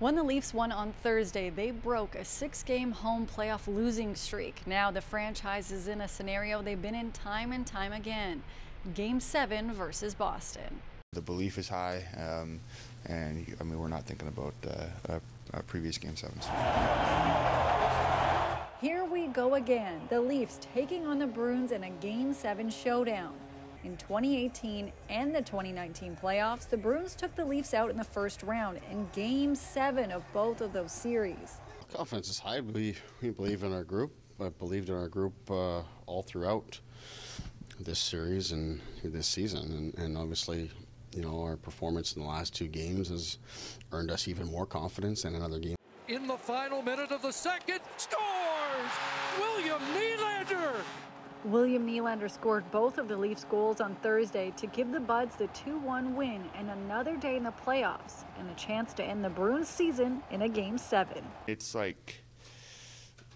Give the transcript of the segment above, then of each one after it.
When the Leafs won on Thursday, they broke a six game home playoff losing streak. Now the franchise is in a scenario they've been in time and time again Game 7 versus Boston. The belief is high, um, and I mean, we're not thinking about uh, uh, previous Game 7s. Here we go again. The Leafs taking on the Bruins in a Game 7 showdown. In 2018 and the 2019 playoffs, the Bruins took the Leafs out in the first round in Game 7 of both of those series. Confidence is high. We, we believe in our group. I believed in our group uh, all throughout this series and this season. And, and obviously, you know, our performance in the last two games has earned us even more confidence in another game. In the final minute of the second, scores! William Nylander! Scored both of the Leafs goals on Thursday to give the Buds the 2 1 win and another day in the playoffs and a chance to end the Bruins season in a Game 7. It's like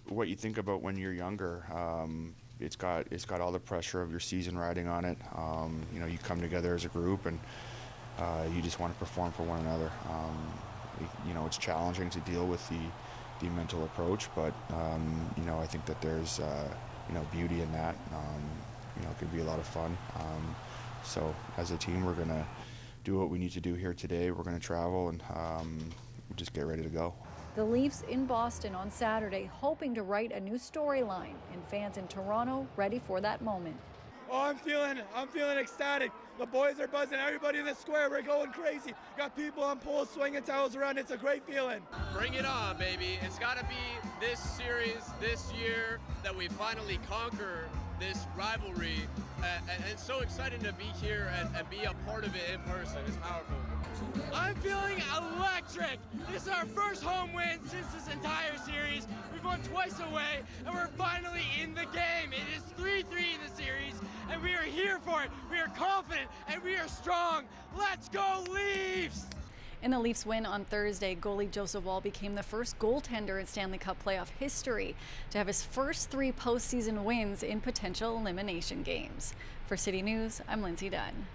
what you think about when you're younger. Um, it's got it's got all the pressure of your season riding on it. Um, you know, you come together as a group and uh, you just want to perform for one another. Um, you know, it's challenging to deal with the the mental approach, but um, you know, I think that there's uh, you know beauty in that. Um, you know, it could be a lot of fun. Um, so as a team, we're gonna do what we need to do here today. We're gonna travel and um, just get ready to go. The Leafs in Boston on Saturday, hoping to write a new storyline, and fans in Toronto ready for that moment. Oh, I'm feeling, I'm feeling ecstatic. The boys are buzzing. Everybody in the square, we're going crazy. Got people on poles swinging towels around. It's a great feeling. Bring it on, baby. It's got to be this series, this year, that we finally conquer this rivalry. And, and, so excited to be here and, and be a part of it in person. It's powerful. I'm feeling electric. This is our first home win since this entire series. We've won twice away, and we're finally in the game. It is 3-3 in the series, and we are here for it. We are confident, and we are strong. Let's go Leafs! In the Leafs win on Thursday, goalie Joseph Woll became the first goaltender in Stanley Cup playoff history to have his first three postseason wins in potential elimination games. For City News, I'm Lindsay Dunn.